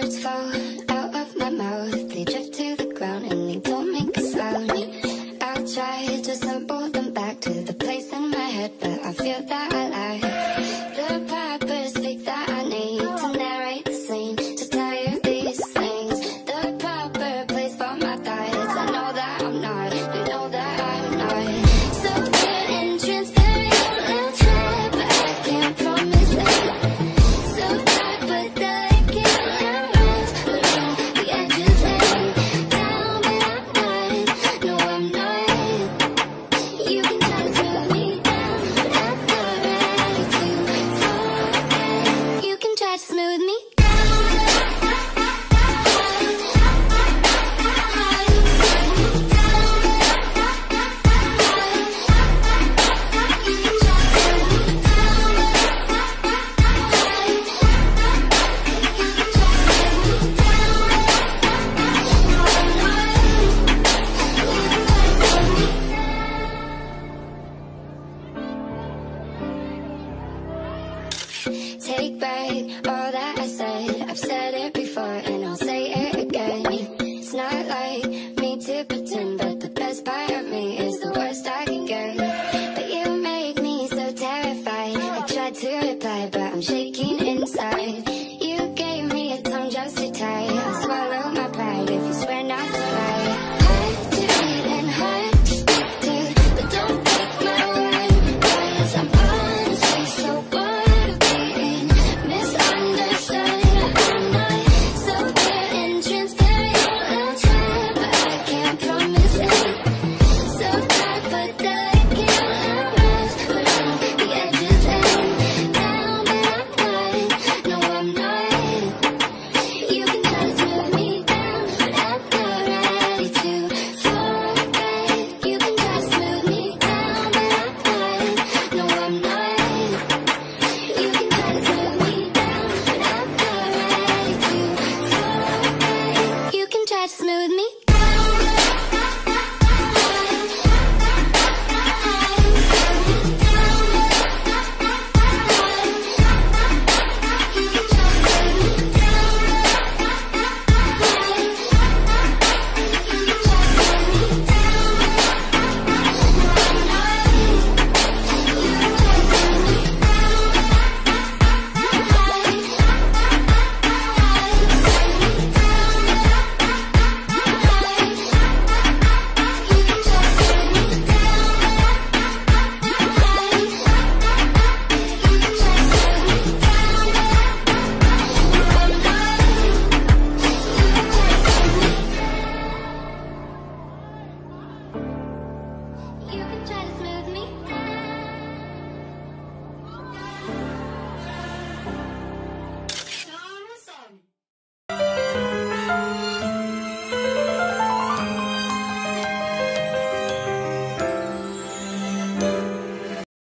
words fall out of my mouth They drift to the ground and they don't make a sound I try to pull them back to the place in my head But I feel that I lie. The papa smooth me? Take back smooth me?